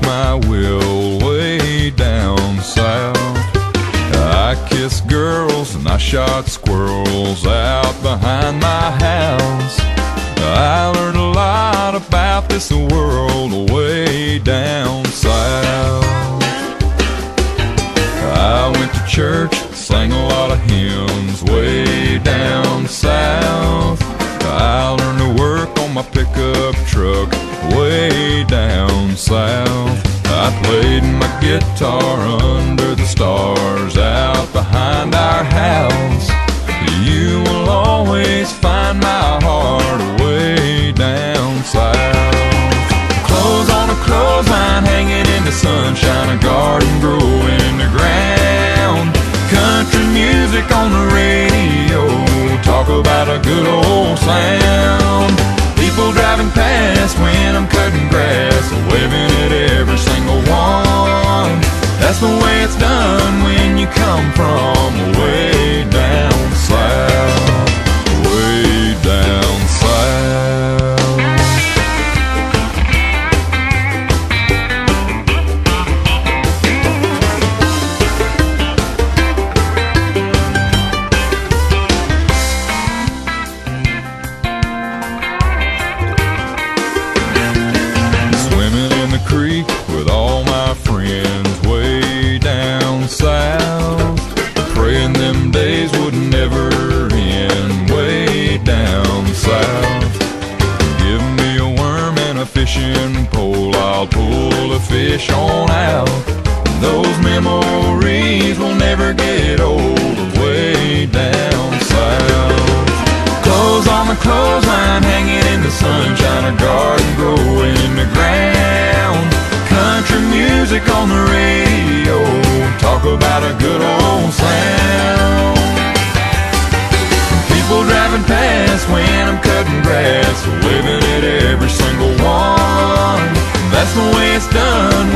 my will way down south. I kissed girls and I shot squirrels out behind my house. I learned a lot about this world way down south. I went to church, my pickup truck way down south. I played my guitar under the stars out behind our house. You will always find my heart way down south. Clothes on a clothesline hanging in the sunshine, a garden growing in the ground. Country music on the radio, talk about a good old sound. Driving past when I'm cutting grass, waving at every single one. That's the way it's done when you come from fish on out. Those memories will never get old way down south. Clothes on the clothesline, hanging in the sunshine, a garden growing in the ground. Country music on the radio, talk about a good old sound. People driving past when I'm cutting grass, waving at every single one. That's the way it's done